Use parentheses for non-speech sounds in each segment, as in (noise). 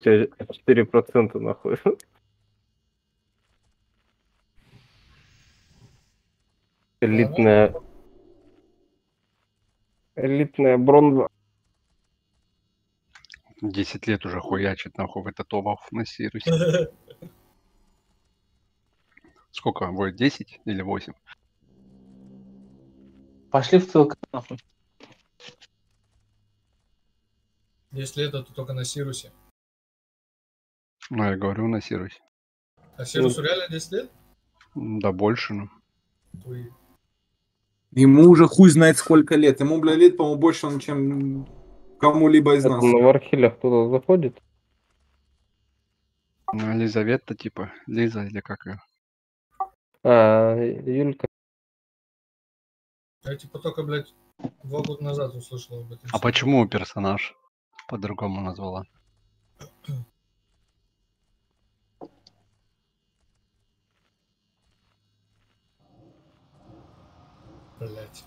тебя 4% нахуй. Элитная... Элитная бронза. 10 лет уже хуячит нахуй в этот обов на Сирусе. (laughs) Сколько будет? 10 или 8? Пошли в ссылку, нахуй. Если это, то только на Сирусе. Ну, я говорю на Сирусе. А Сирусу реально 10 лет? Да больше, ну. Ой. Ему уже хуй знает сколько лет. Ему, бля, лет, по-моему, больше, он, чем кому-либо из Это нас. на Вархилях кто-то заходит? Ну, Елизавета, типа, Лиза или как ее. А, Юлька. Я типа только, блядь, два года назад услышал об этом. А почему персонаж по-другому назвала? Блядь.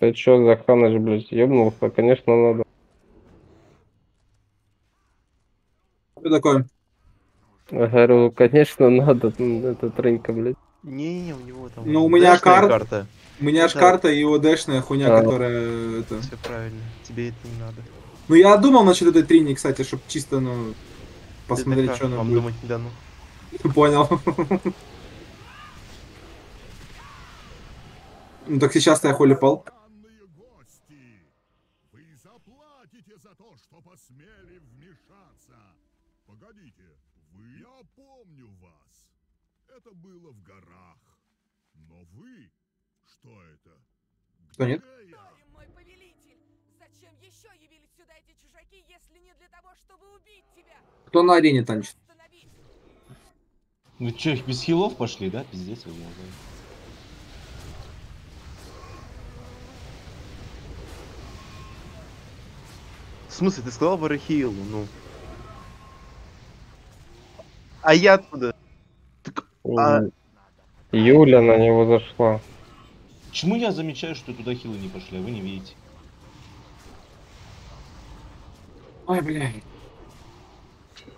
Ты чё, Заханыч, блядь, ебнулся? Конечно, надо. Что такое? Я говорю, конечно, надо. Это тренька, блядь. Не-не, у него там... Ну, у меня кар- карта. У меня ж Да. карта и ОДшная хуйня, А. которая... Это... Все правильно. Тебе это не надо. Ну, я думал насчет этой трини, кстати, чтобы чисто, ну, посмотреть, что она Вам будет. думать не дано. (laughs) Понял. Ну, так сейчас-то я хули пал. Странные гости! Вы заплатите за то, что посмели вмешаться. Погодите, вы... Я помню вас. Это было в горах. Но вы... Что это? Что нет? Мой повелитель! Зачем еще явились сюда эти чужаки, если не для того, чтобы убить тебя? Кто на арене танчит? Ну чё, их без хилов пошли, да? Пиздец, вы меня В смысле, ты сказал Барахилу, ну. А я откуда? А- Юля на него зашла. Почему я замечаю, что туда хилы не пошли, а вы не видите? Ой, бля.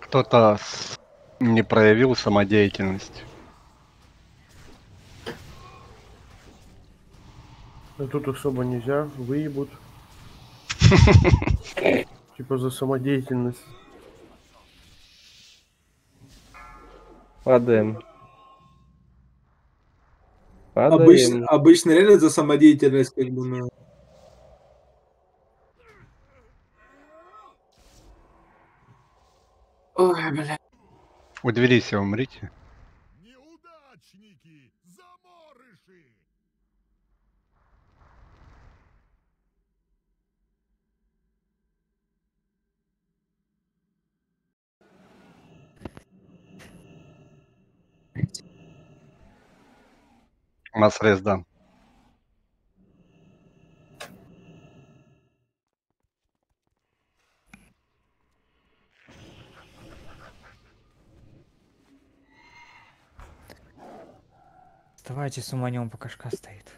Кто-то не проявил самодеятельность. Ну тут особо нельзя, выебут. (laughs) Типа за самодеятельность. Падаем. Обычно, Падаем. обычно реально за самодеятельность, как бы, ну... Ой, бля. У двери все умрите. У нас рез дан. Давайте суманем, пока шка стоит.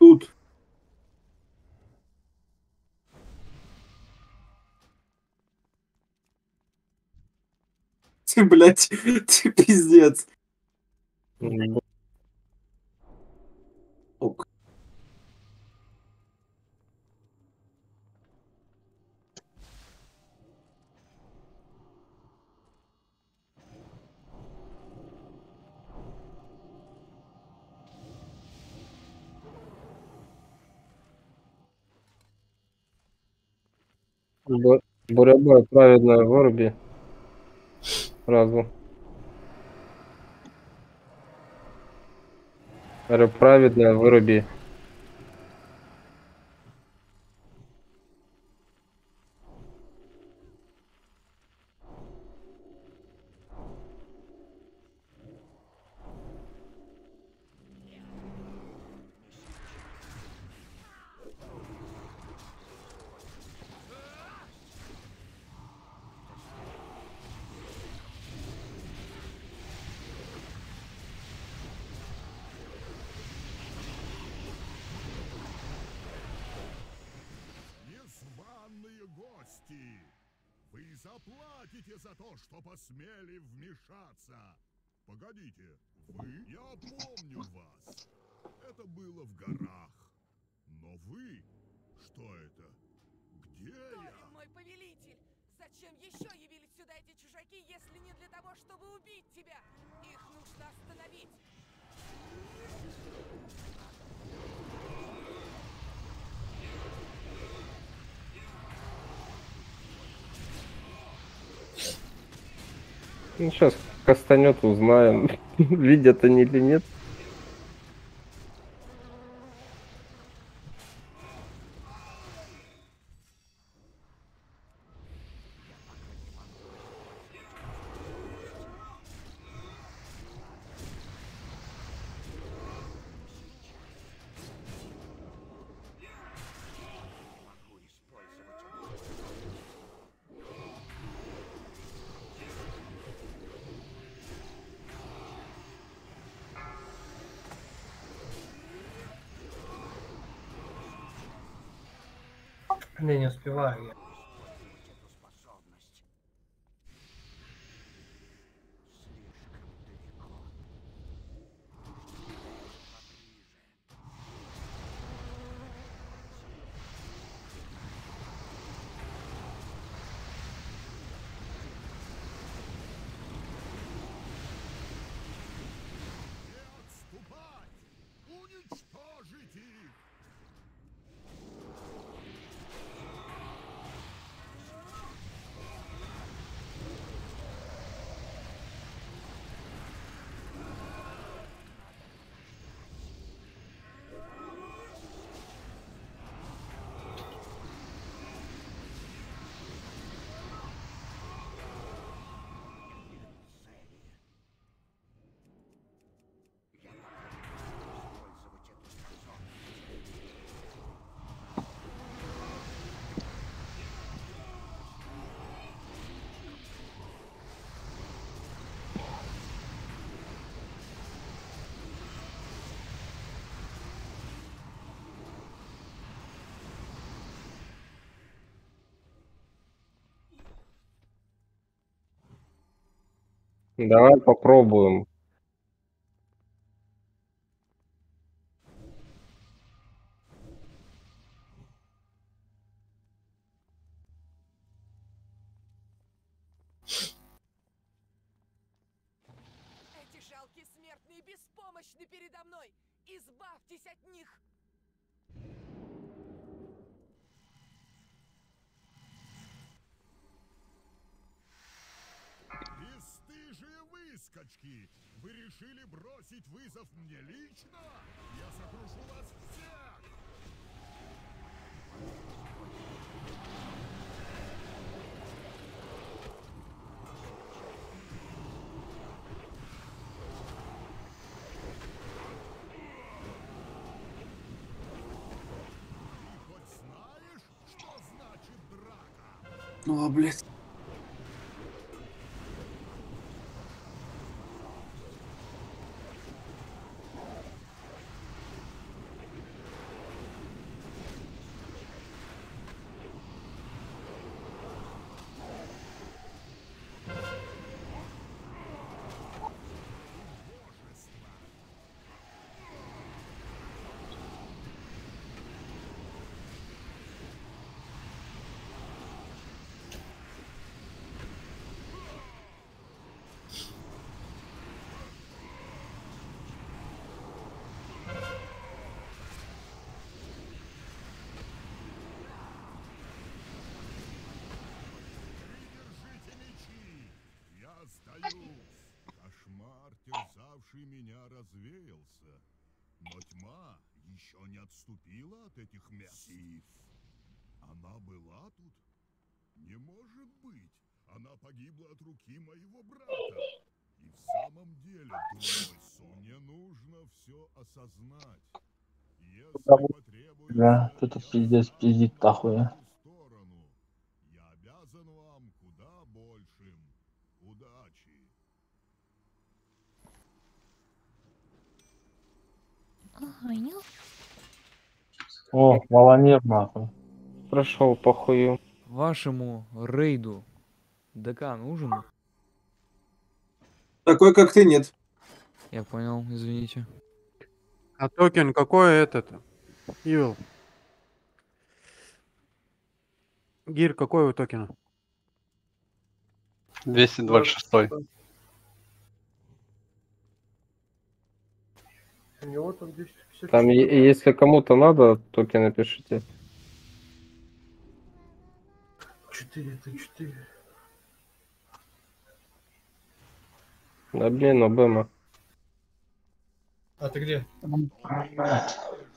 Тут. (laughs) Ты, блядь, ты пиздец. Ок. Бурябой праведная выруби сразу. Праведное выруби. Погодите, вы? Я помню вас! Это было в горах. Но вы? Что это? Где я? Торин, мой повелитель! Зачем еще явились сюда эти чужаки, если не для того, чтобы убить тебя? Их нужно остановить! Ну, сейчас кастанет, узнаем, (laughs) видят они или нет. Не, не успеваю я. Не отступать! Уничтожить их! Давай попробуем. Решили бросить вызов мне лично? Я сокрушу вас всех! Ну, а, блядь. Я сдаюсь! Кошмар, терзавший меня, развеялся. Но тьма еще не отступила от этих мест. Сив, она была тут? Не может быть. Она погибла от руки моего брата. И в самом деле, думаю, мне нужно все осознать. Если потребуется, Да, кто-то пиздец пиздит тахуя. сторону, я обязан вам куда большим. Удачи. О, Воломер нахуй. Прошел похую. Вашему рейду ДК нужен? Такой, как ты, нет. Я понял, извините. А токен какой этот? Ивил. Гир, какой у токена? 226. У него там 250. Там, если кому-то надо, токены пишите. 4 это 4. Да блин, Обема. А ты где?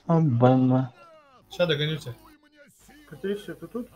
Обама. Сейчас догоню тебя. Патрисия, ты тут?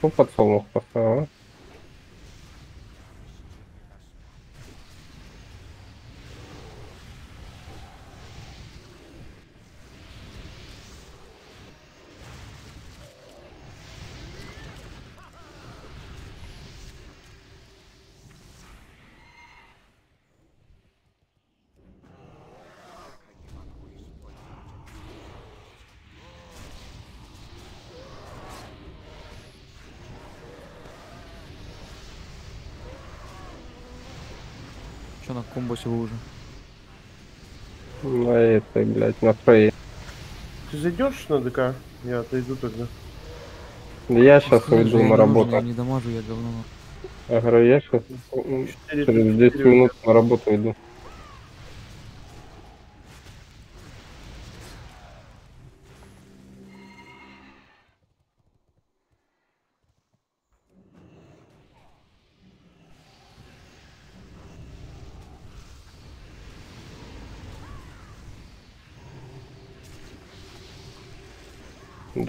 Кто подсолнух поставил, комбосе вы уже? На этой, блядь, на фрей. Ты зайдешь на ДК? Я отойду тогда. Да я сейчас Сказать уйду я на работу. Я не дамажу, я говно. Я говорю, я сейчас через 10 четыре минут на работу иду.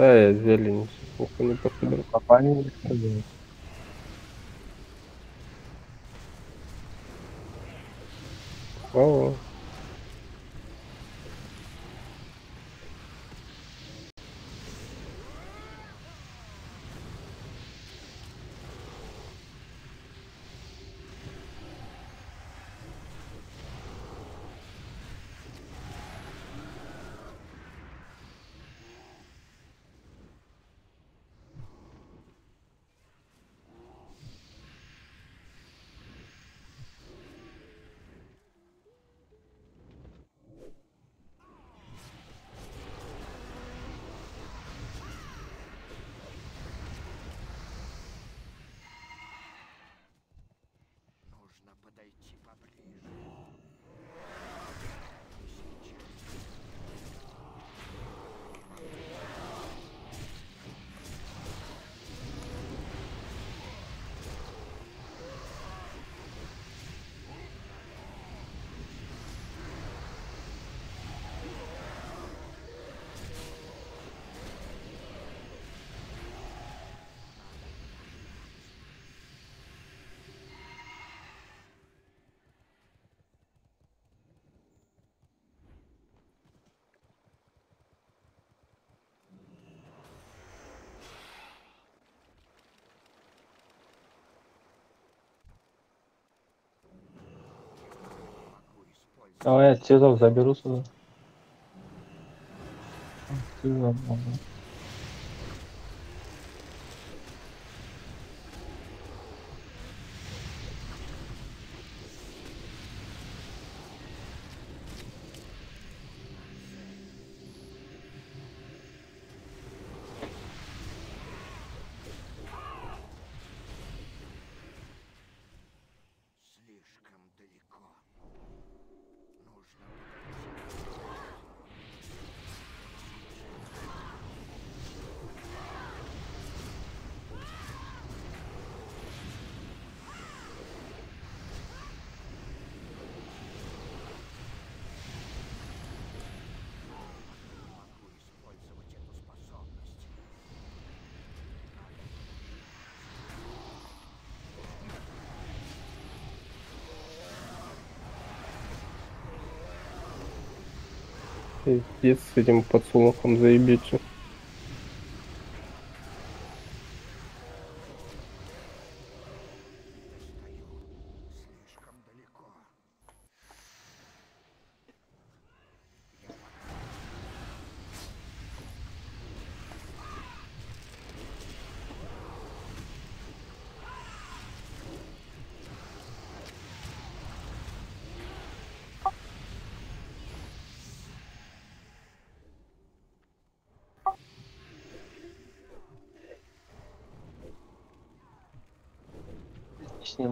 Да, я зелень. Никто не пособил. Попали. О, Нужно подойти поближе. Давай я цветок заберу сюда. Ты. Пиздец с этим подсолнухом заебите.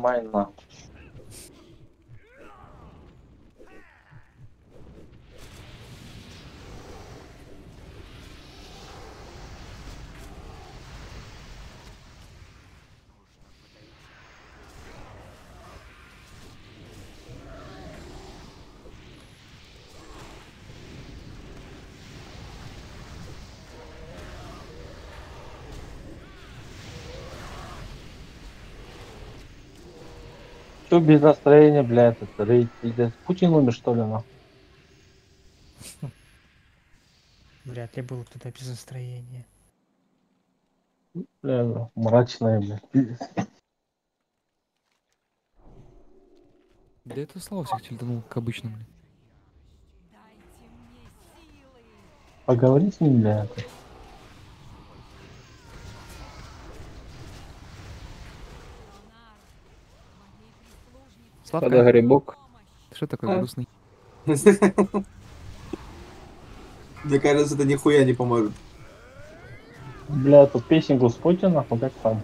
Mine Что без настроения, блядь, это рейд, пиздец. Путин умер, что ли, на? Вряд ли был кто-то без настроения. Бля, мрачное, блядь. пиздец. Да это Слава всех тильданул к обычному. Поговори с ним, блядь. Славка, Когда грибок. ты что такой А. грустный? Мне кажется, это нихуя не поможет. Бля, эту песенку с Путина, ну как там?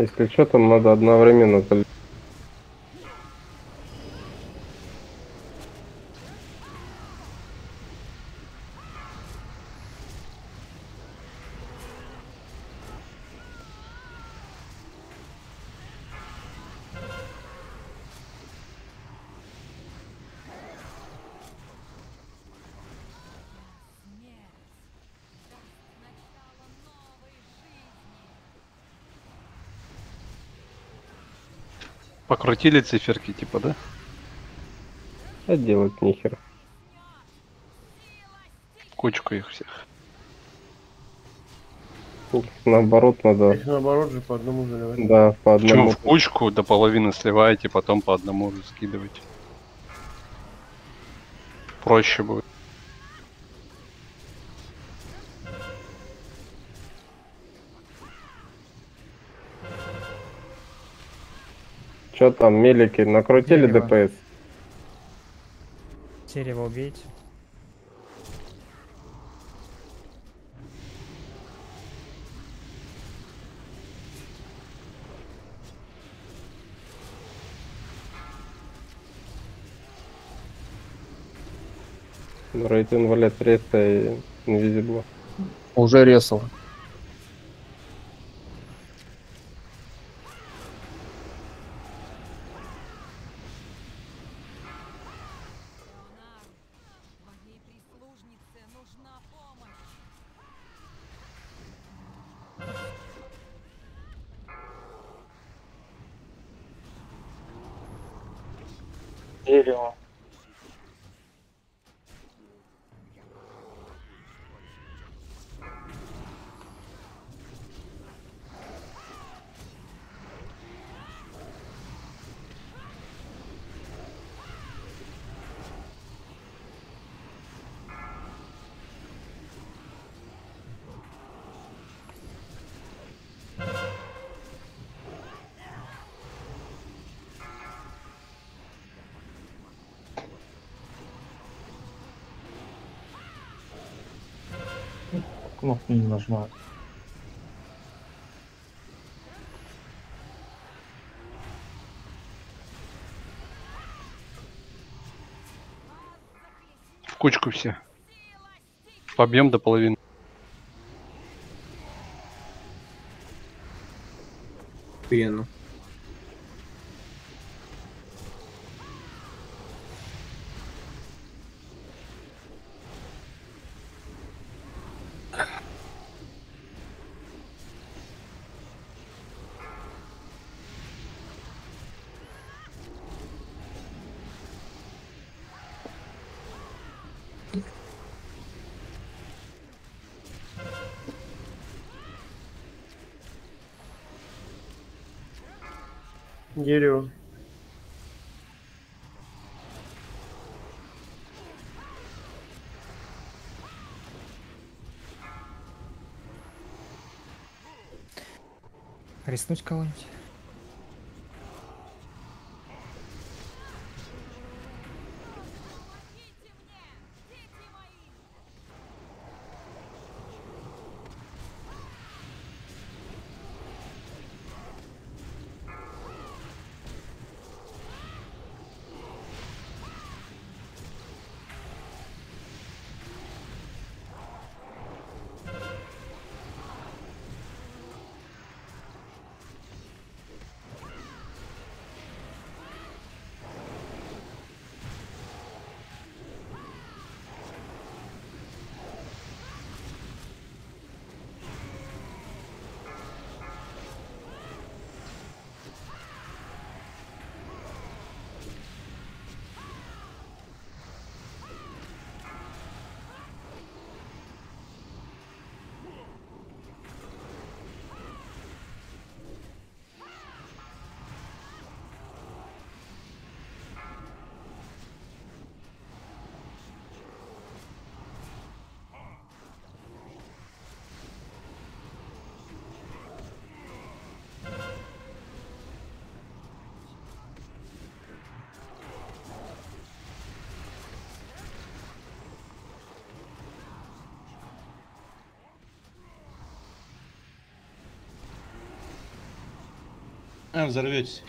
Если что, там надо одновременно залить. Покрутили циферки, типа, да? А делать нехер. Кучку их всех. Наоборот, надо. Их наоборот же по одному заливать. Да, по одному. в кучку до половины сливаете, потом по одному уже скидываете? Проще будет. Что там, мелики, накрутили Дерево. ДПС? Дерево убейте. Рейд инвалид реста и инвизибла. Уже ресал. Кнопку не нажимаю. В кучку все. Побьем до половины. Пену. Дерево. Резнуть кого-нибудь? А, взорветесь.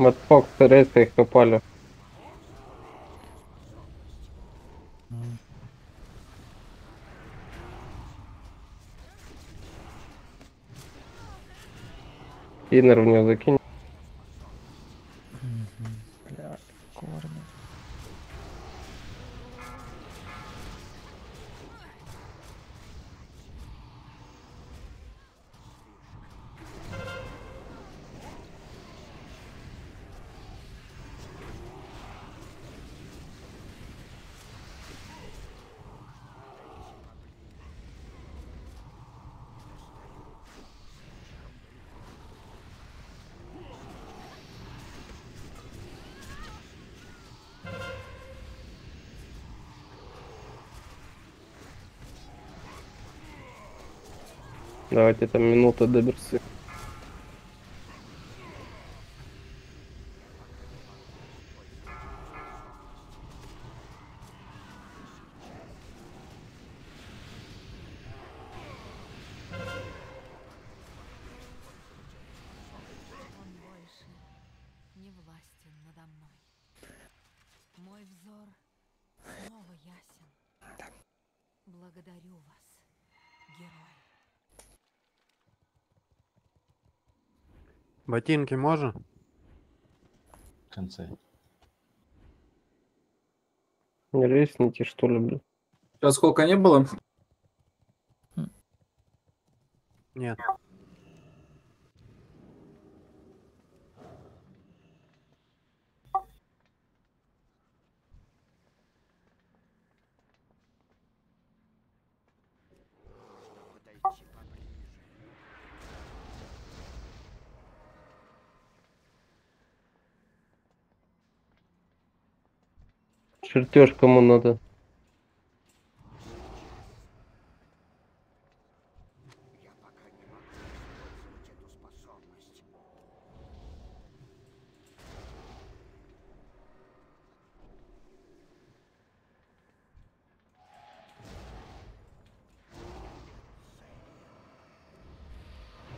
Матфокс, резко их попали. Иннер в него закинь. Давайте там минута до берсы. Ботинки можно? В конце. Не лестните, что ли, блин? Сейчас сколько не было? Нет. Чертеж кому надо? Ой, с-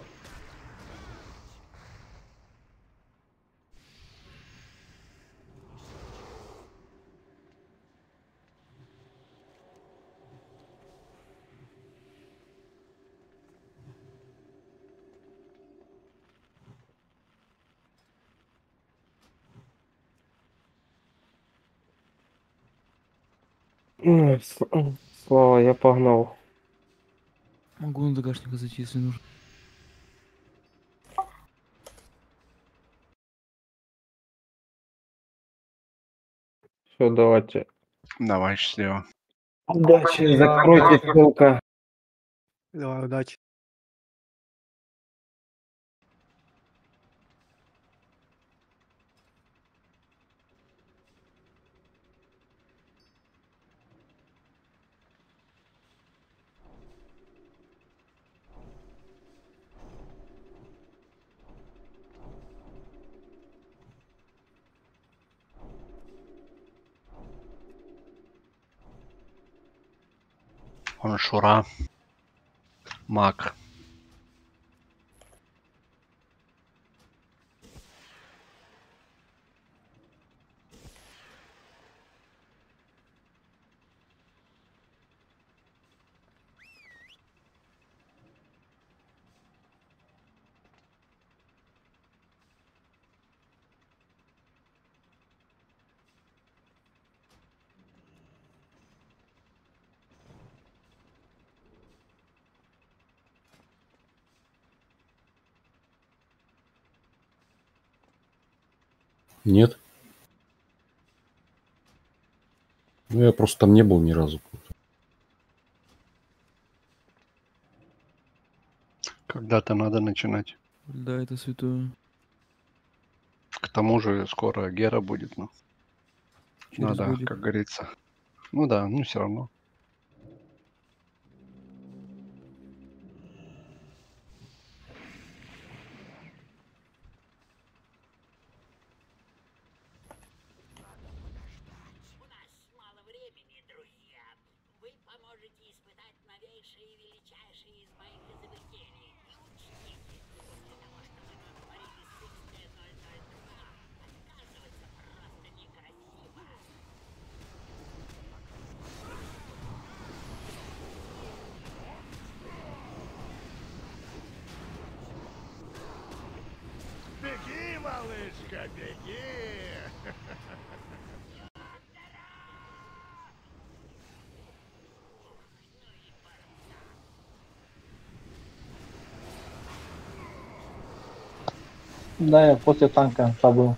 м, Слава, я погнал. Могу на догашника зайти, если нужно. Все, давайте. Давай счастливо. Удачи, закройте ссылка. Давай, удачи. Он Шура. Маг. Нет. Ну, я просто там не был ни разу. Когда-то надо начинать. Да, это святое. К тому же скоро Гера будет, ну. Через Надо, годик. как говорится. Ну да, ну все равно. Да, я после танка забыл.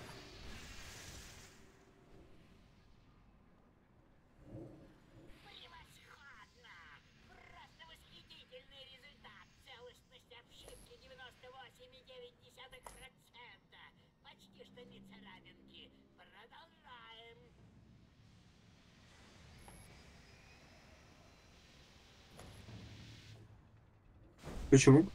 Почему?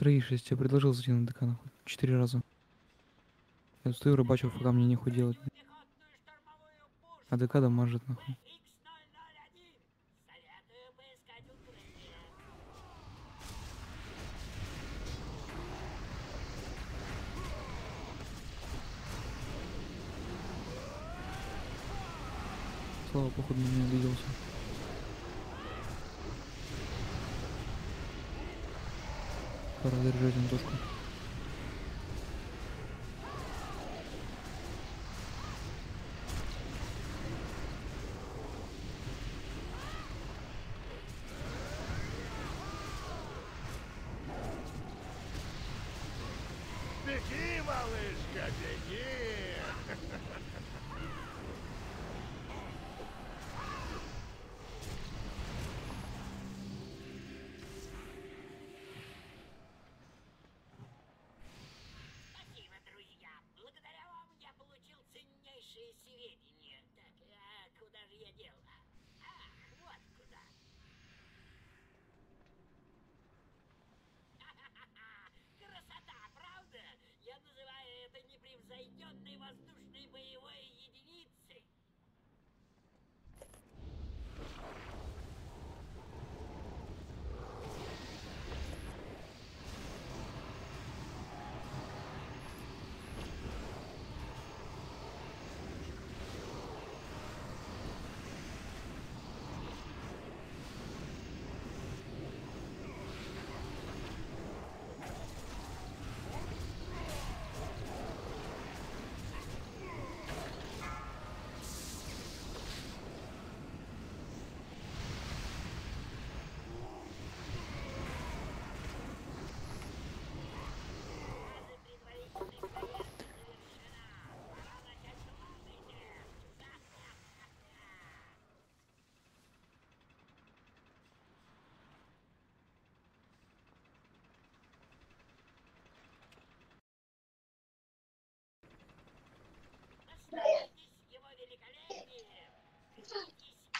троишь, я тебе предложил зайти на декана четыре раза. Я стою рыбачу, пока мне нехуй делать. А декада мажет нахуй. Слава, походу, не обиделся. Пора держать Антошку.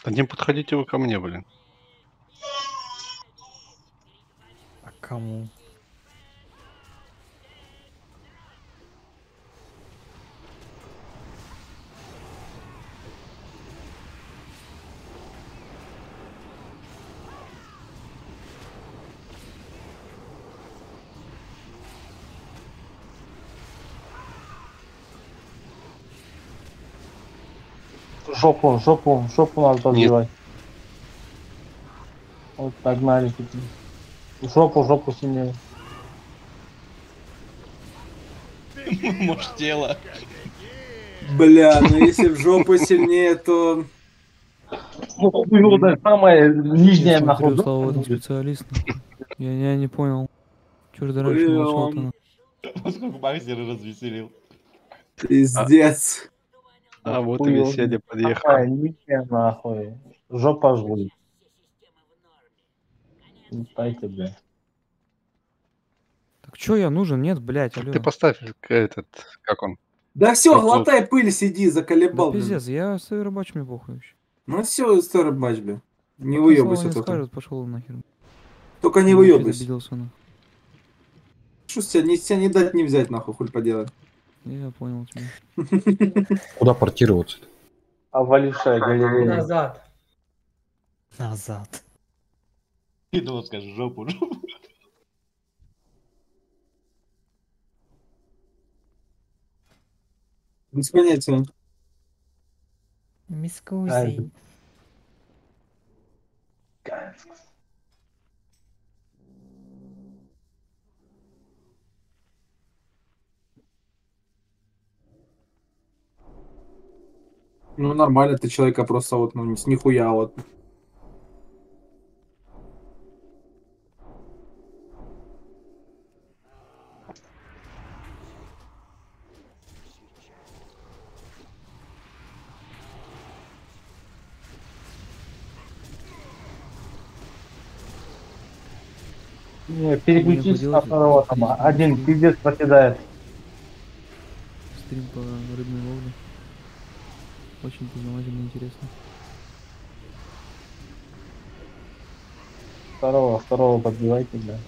Да не подходите вы ко мне, блин. А кому? Жопу, жопу, жопу надо подбивать. Вот погнали теперь. Жопу, жопу сильнее. (laughs) Может, тело. Бля, ну если в жопу сильнее, то... Ну, хуёвая, самая нижняя, нахуй. смотрю, Слава специалист. Я, я не понял. Чё ж ты раньше молчал-то? Сколько Максера развеселил. Пиздец. А вот и веселье подъехало. Самая нижняя, нахуй. Жопа жгут. Дайте, бля. Так чё я нужен? Нет, блядь, алё. Ты поставь к- этот, как он? Да все, Какой? глотай пыль, сиди, Да заколебал. блин. пиздец, я стою рабочий, мне похуй вообще. Ну все, старый бач, бля. Не Пока выебайся только. скажет, пошел нахер. Только не выебайся. Что с тебя, не, с тебя не дать, не взять, нахуй, хуй поделать. Я понял тебя. Куда портироваться? А валившая галерея. Назад. Назад. И ну скажешь, жопу, жопу. Без понятия. Мискузи. Ну нормально, ты человека просто вот, ну, с нихуя вот. Не, переключись на второго там. Один пиздец покидает. Очень познавательно интересно. Второго, второго подбивайте, бля.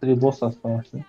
Три босса осталось. да?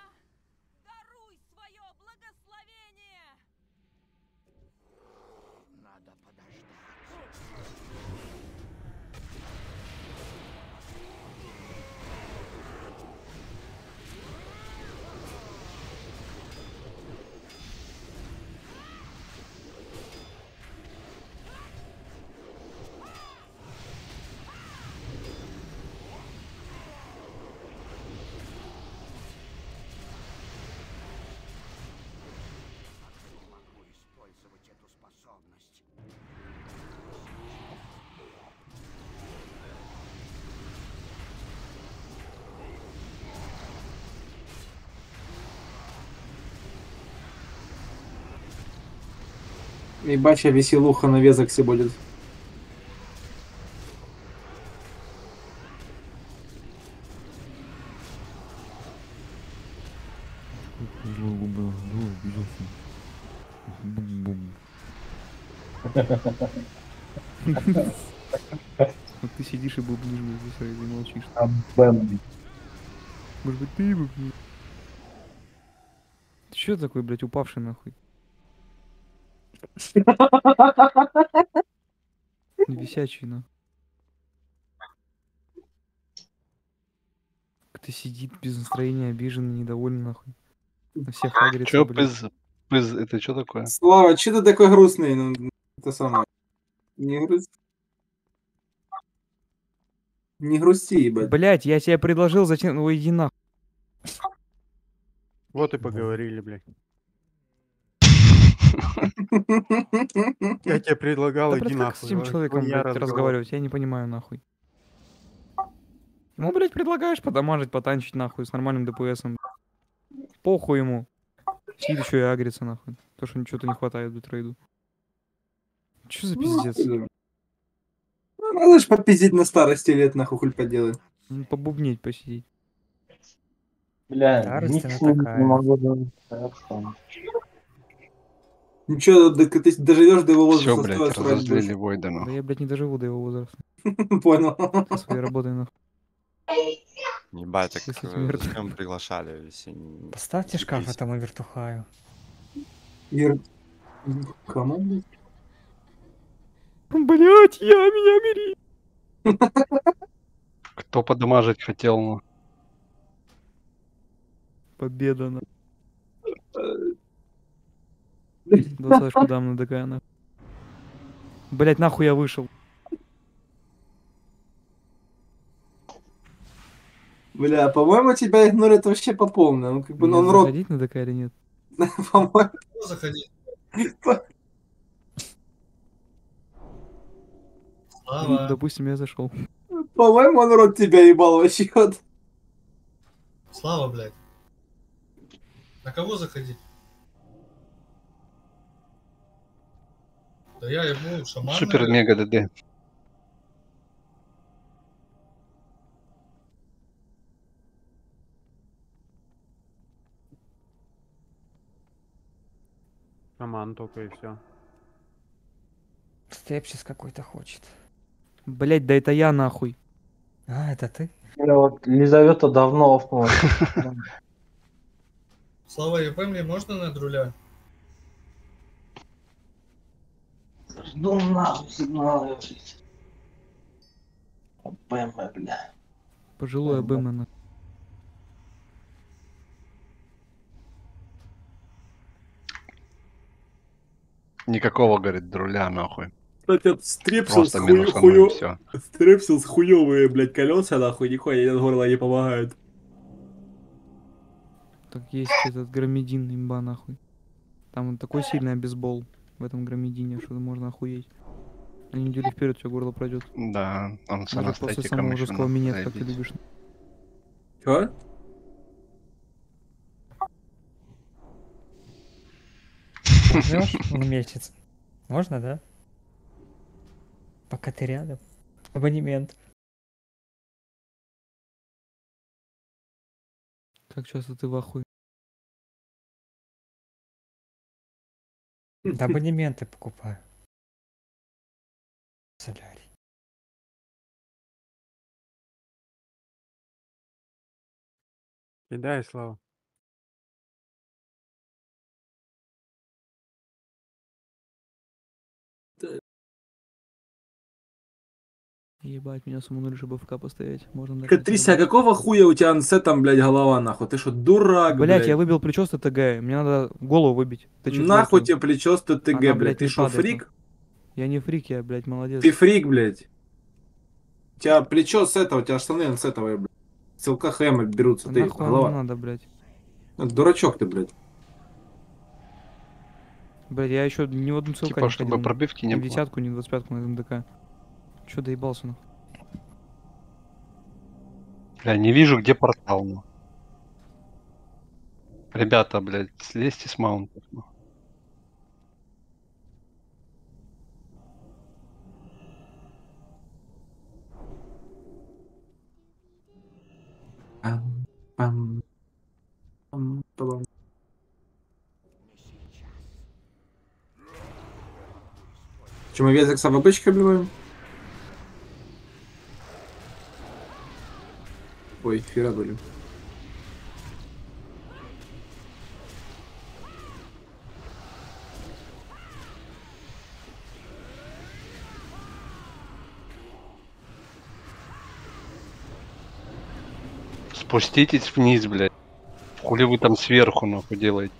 Ебача веселуха на Везаксе будет. Вот ты сидишь и бубнишь, здесь и молчишь. А Бэм. Может быть, ты бубнишь? Ты чё такой, блядь, упавший нахуй? Висячий, на. Кто сидит без настроения, обиженный, недовольный, нахуй. На всех агрится, Чё, пыз, пыз, это что такое? Слава, че ты такой грустный? Ну, это самое. Не грусти. Не грусти, ебать. Блять, я тебе предложил, зачем? Ну иди нахуй. Вот и поговорили, блядь. (laughs) Я тебе предлагал, иди нахуй. с этим человеком, блядь, разговаривать? Я не понимаю, нахуй. Ему, блядь, предлагаешь подамажить, потанчить, нахуй, с нормальным ДПС-ом. Похуй ему. Сидит еще и агрится, нахуй. То, что ничего-то не хватает до трейду. Че за пиздец? Ну, Надо ж попиздить на старости лет, нахуй, хуй поделать. Ну, Побубнить, посидеть. Бля, Старость ничего такая. не могу хорошо. Ничего, да, ты доживешь до его Все, возраста, блядь, стоит срать разозлили. Войдена. Да я, блядь, не доживу до его возраста. (laughs) Понял. Своей работой, нахуй. Ебать, так э, смерть. зачем приглашали? если Поставьте шкаф этому вертухаю. Ир... Кому, блядь? Блять, я меня бери. Кто подамажить хотел? ну? Победа, на. Двадцаточку дам на ДК, на. Блять, нахуй я вышел. Бля, по-моему, тебя игнорят вообще по полной. Ну, как бы, ну, Мне он рот, заходить на ДК или нет? (laughs) по-моему. Заходи? Ну, Слава. допустим, я зашел. По-моему, он рот тебя ебал вообще. Слава, блядь. На кого заходить? Да я ему шаман. Супер мега ДД. Шаман только и все. Степсис какой-то хочет. Блять, да это я нахуй. А, это ты? Бля, вот Лизавета давно офнула. (laughs) Слава, ЕП мне можно над руля? Ну нахуй сигналы, блядь. БМ, бля. Пожилой АБМ, на. Никакого, говорит, друля, нахуй. Кстати, от Стрепсилс хую, хую... Стрепсилс хуёвые, блядь, колеса, нахуй, нихуя от горла не помогают. Так есть этот граммидин имба нахуй. Там он такой сильный обезбол в этом граммидине, что можно охуеть. На неделю вперед все горло пройдет. Да, он с Даже после самого жесткого минет, как ты любишь. Чё? В месяц? Можно, да? Пока ты рядом. Абонемент. Как часто ты в ахуе? Абонементы покупаю. Солярий. Кидай, Слава. Ебать, меня суманули, чтобы ФК постоять. Можно Катрися, а какого хуя у тебя ансетом, блядь, голова, нахуй? Ты что, дурак, Блять, блядь? я выбил плечо с ТТГ. Мне надо голову выбить. Ты Нахуй тебе плечо с ТТГ, Она, блядь? блядь, Ты не что, фрик? Я не фрик, я, блядь, молодец. Ты фрик, блядь. У тебя плечо с этого, у тебя штаны с этого, блядь. С ЛКХМ берутся, ты Нахуй голова. надо, блядь. Ну, Дурачок ты, блядь. Блядь, я еще ни в одну ссылку Типа, не чтобы ходил. пробивки не ни в было. десятку, ни в двадцать пятку на МДК. Чё доебался ну? Бля, не вижу, где портал. Ну. Ребята, блядь, слезьте с маунтов. Ну. Пам, пам, пам, пам. Чем мы везик с обычкой обливаем? Ой, фира были. Спуститесь вниз, блядь. Хули вы там сверху, нахуй, делаете?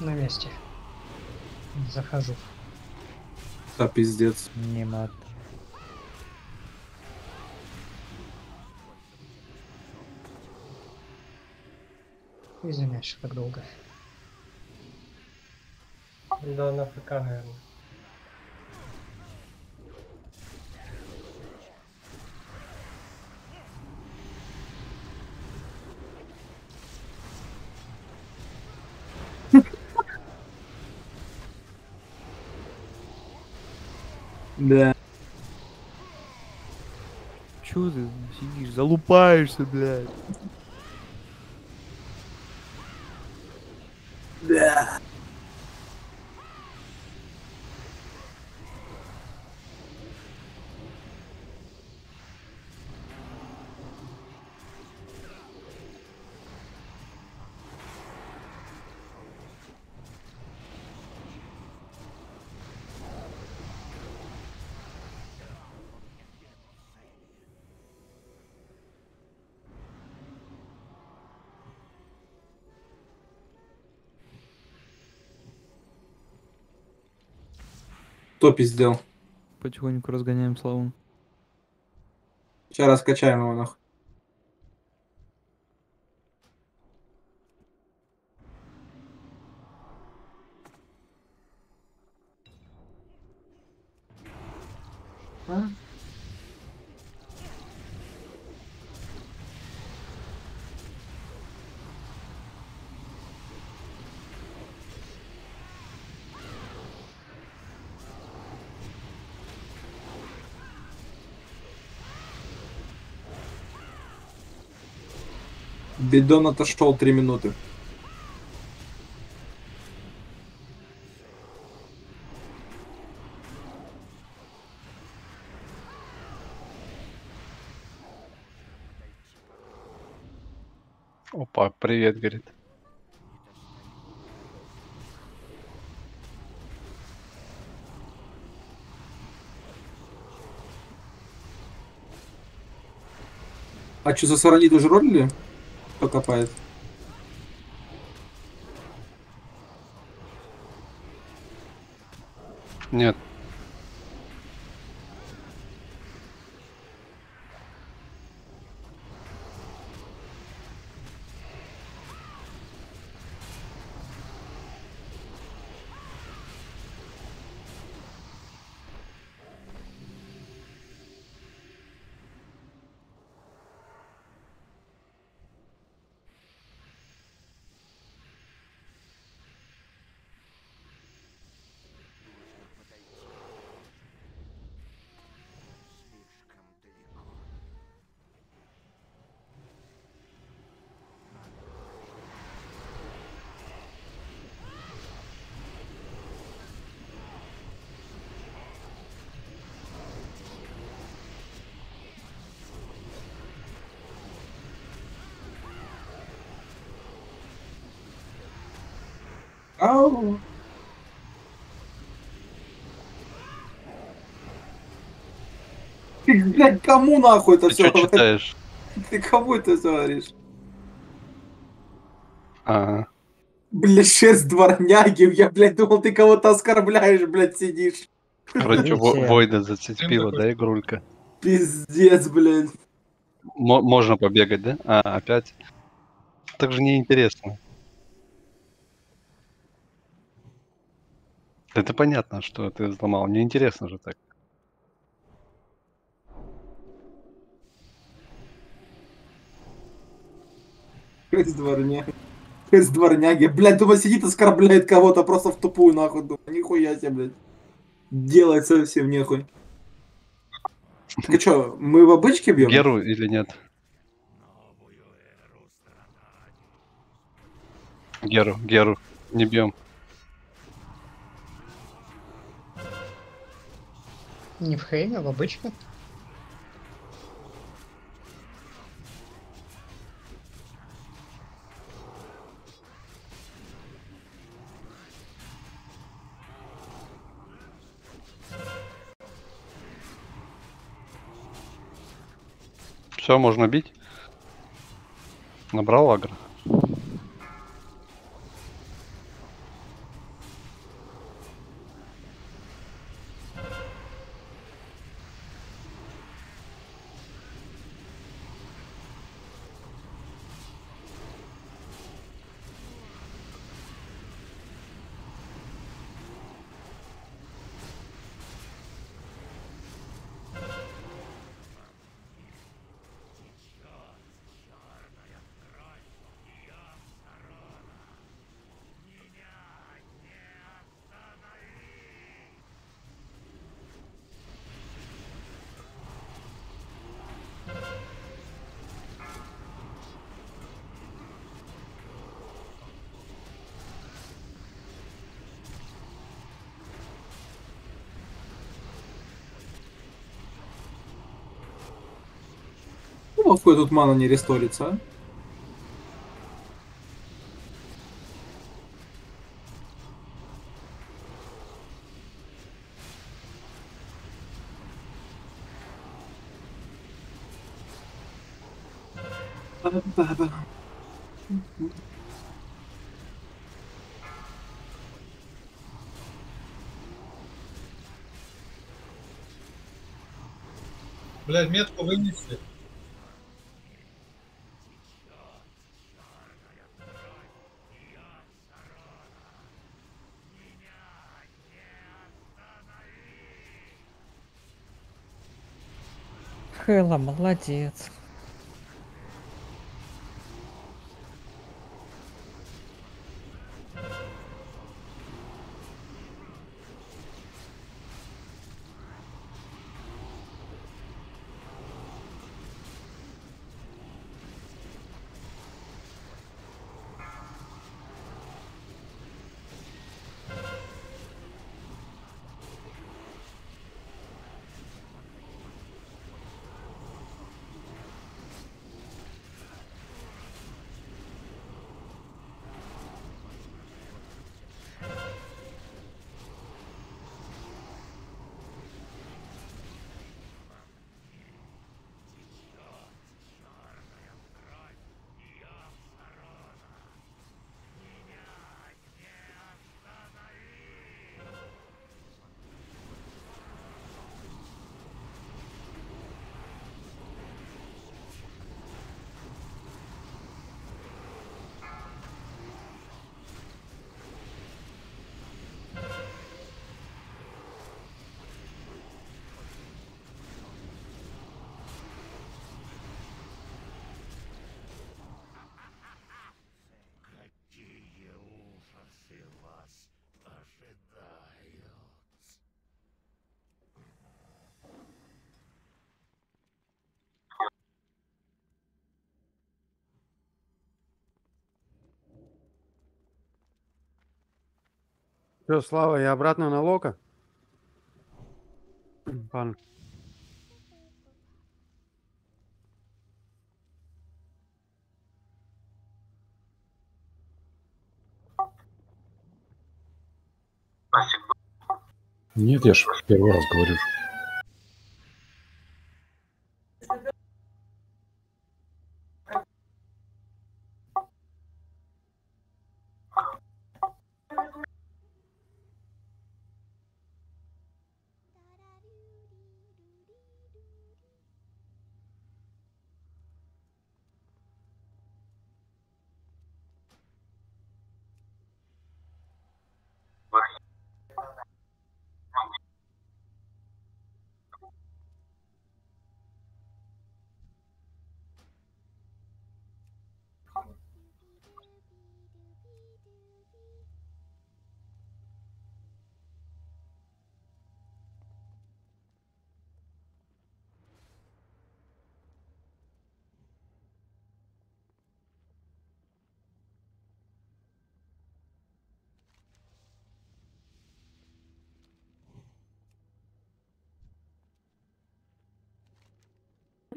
На месте. Захожу. Да, пиздец. Не мат. Извиняюсь, что так долго. Да, на ФК, наверное. Да. Чё ты сидишь, залупаешься, блядь? Да. Кто пиздел? Потихоньку разгоняем славу. Сейчас раскачаем его нахуй. Бидон отошел три минуты. Опа, привет, говорит. А что, за саранит уже ролили? Кто копает? Нет. Ау. Ты, блядь, кому нахуй это Ты все читаешь? Ты кому это всё говоришь? А, Бля, шесть дворняги, я, блядь, думал, ты кого-то оскорбляешь, блядь, сидишь. короче, во- Войда зацепила, да, игрулька? Пиздец, блядь. Мо- можно побегать, да? А, опять? Так же неинтересно. Это понятно, что ты взломал. Неинтересно же так. Шесть дворняги. Шесть дворняги. Блядь, думаю, сидит оскорбляет кого-то просто в тупую, нахуй. Думаю, нихуя себе, блядь. Делать совсем нехуй. Так чё, мы в обычке бьем? Геру или нет? Геру, Геру, не бьем. Не в хейме, в обычке. Все, можно бить. Набрал агро. Малфой тут мана не ресторится. Блядь, метку вынесли. Хэла, молодец. Все, Слава, я обратно на Лока. Пан. Нет, я же первый раз говорю.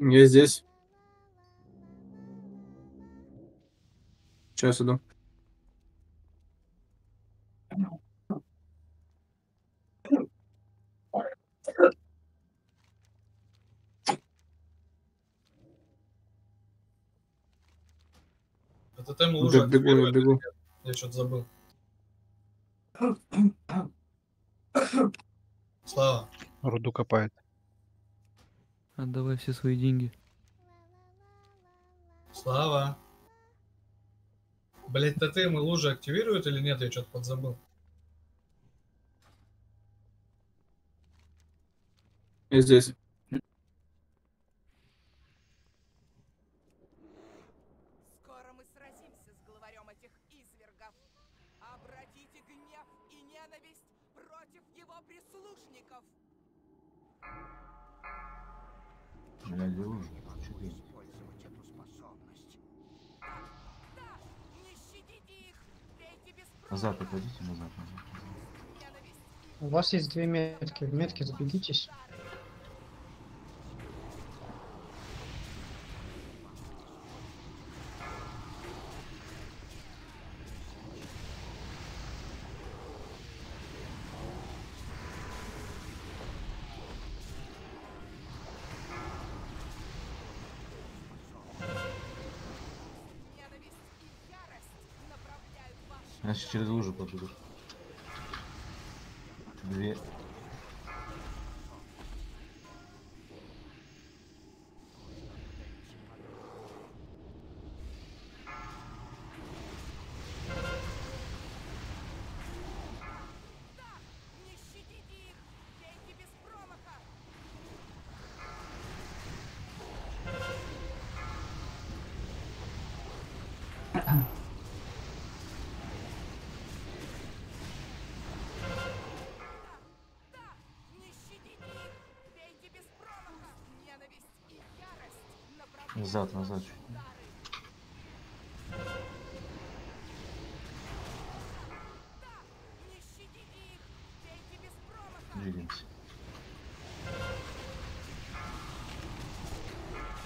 Я здесь. Сейчас иду. Это тем лужа бегу, я бегу. Я что-то забыл. (coughs) Слава. Руду копает. Отдавай все свои деньги. Слава. Блять, тотемы лужи активируют или нет? Я что-то подзабыл. Я здесь. Назад отойдите, назад, назад. У вас есть две метки. В метки забегитесь. Через лужу побегут. Назад, назад. Двигаемся.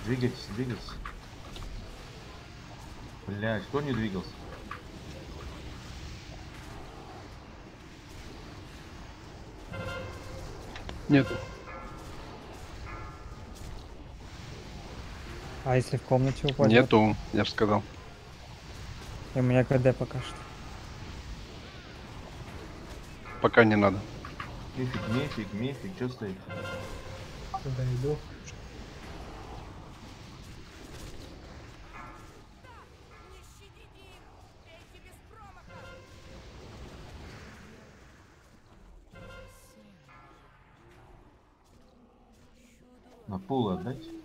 Двигайтесь, двигайтесь. Блядь, кто не двигался? Нету. А если в комнате упадет? Нету, я бы сказал. И у меня КД пока что. Пока не надо. Мифик, мифик, мифик, что стоит? Туда иду. Не щадите их, бейте без промаха. На пол отдать?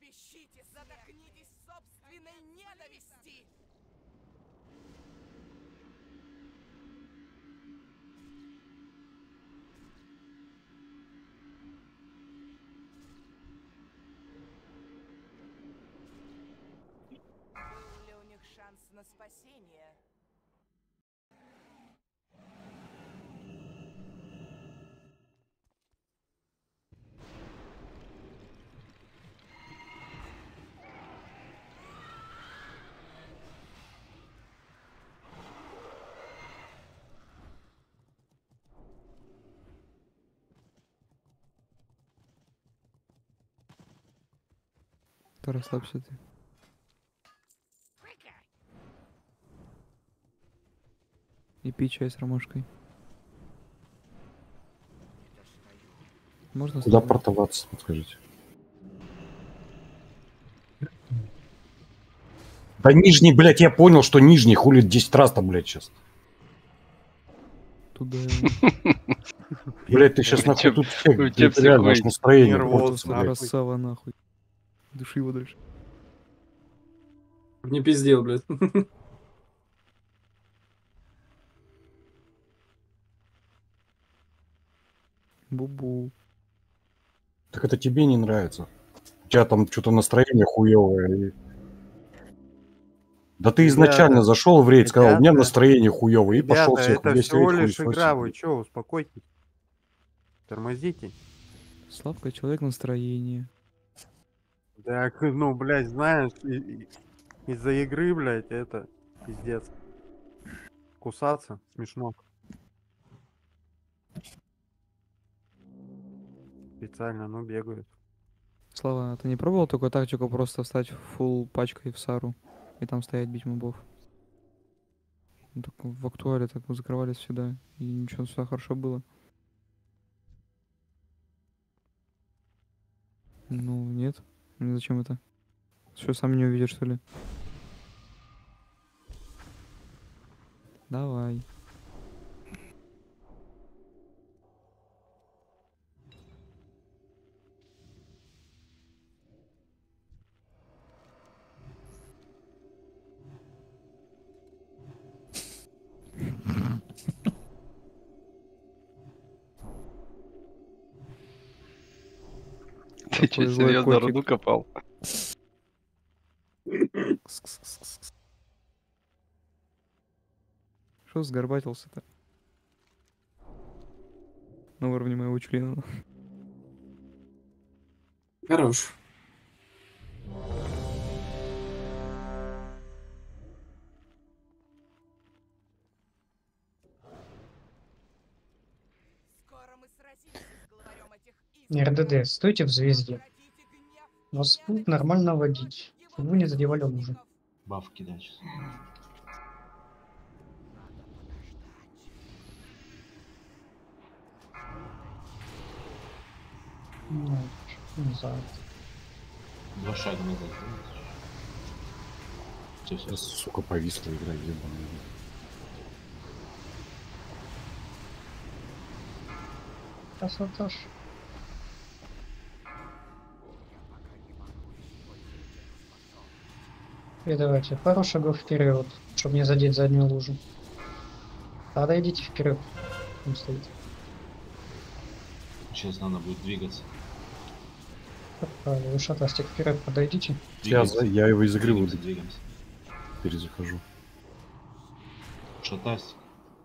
Трепещите, задохнитесь собственной ненависти! Был ли у них шанс на спасение? Тихо, расслабься ты. И пей чай с ромашкой. Можно Куда портоваться, подскажите? Да нижний, блядь, я понял, что нижний хулит 10 раз там, блядь, сейчас. Туда. Блядь, ты сейчас нахуй тут всех, реально, настроение. Красава нахуй. Души его дальше. Не пиздел, блядь. (laughs) Бубу. Так это тебе не нравится. У тебя там что-то настроение хуевое. и- Да ты изначально Ребята, зашел в рейд, сказал, у меня ребята, настроение хуевое, и пошел Ребята, всех это весь всего рейд лишь игра, вы чё, успокойтесь. Тормозите. Слабкое человек настроение. Так, ну, блядь, знаешь, из-за игры, блядь, это пиздец. Кусаться смешно. Специально, ну, бегают. Слава, а ты не пробовал такую тактику просто встать фул пачкой в Сару и там стоять бить мобов? Так в актуале так мы закрывались всегда, и ничего, все хорошо было. Ну, Ну, Зачем это? Что, сам не увидишь, что ли? Давай. Ты что, злой серьезно руду копал? Что сгорбатился-то? На уровне моего члена. Хорош. РДД, стойте в звезде. Вас будут нормально водить, чтобы вы не задевали лужи. Баф кидай сейчас. Ну, назад. Два шага назад. Все, сука, повисла игра, ебаная. Красота И давайте пару шагов вперед, чтобы не задеть заднюю лужу. Тогда идите вперед. Там стоит. Сейчас надо будет двигаться. Вы шатастик вперед подойдите. Я, я его из игры Двигаемся, перезахожу. Шатастик.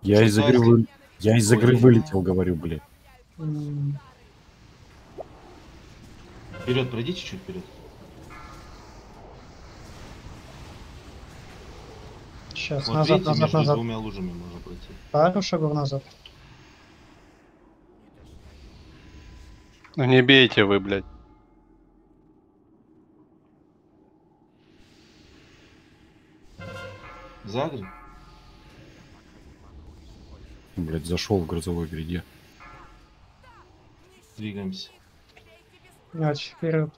Я из игры, Шатастик. вы... я из игры Ой. вылетел, говорю, блядь. М, Вперед, пройдите чуть вперед. Сейчас, Вот назад, видите, назад, между назад. двумя лужами можно пройти. Пару шагов назад. Ну не бейте вы, блядь. Загри. Блядь, зашел в грозовой гряде. Двигаемся. Мяч вперед.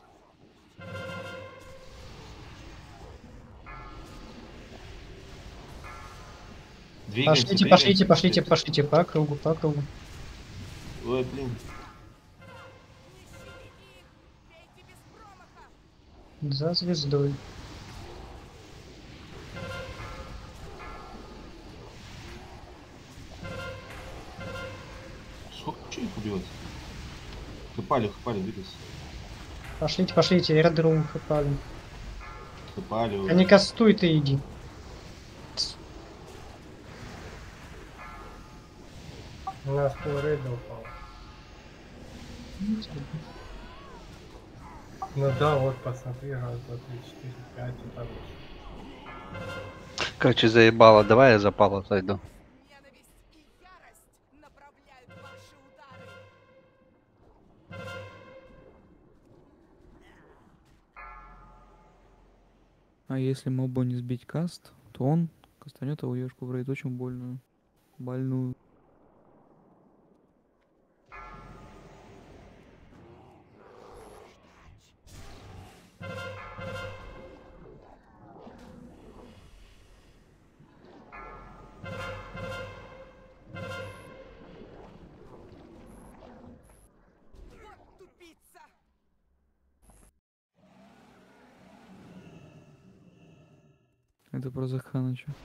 Двигаемся. Пошлите, двигаемся. пошлите, пошлите, пошлите по кругу, по кругу. Ой, блин. За звездой. Сколько че их убивать? Хыпали, хыпали, двигайся. Пошлите, пошлите, аэродром. Хыпали. А не кастуй ты иди. У нас полрейда упал. Ну да, вот посмотри, раз, два, три, четыре, пять, и так вот. Короче, заебало. Давай я запала зайду. А если мобу не сбить каст, то он кастанет ауешку в рейд очень больную. Больную. Заханыча.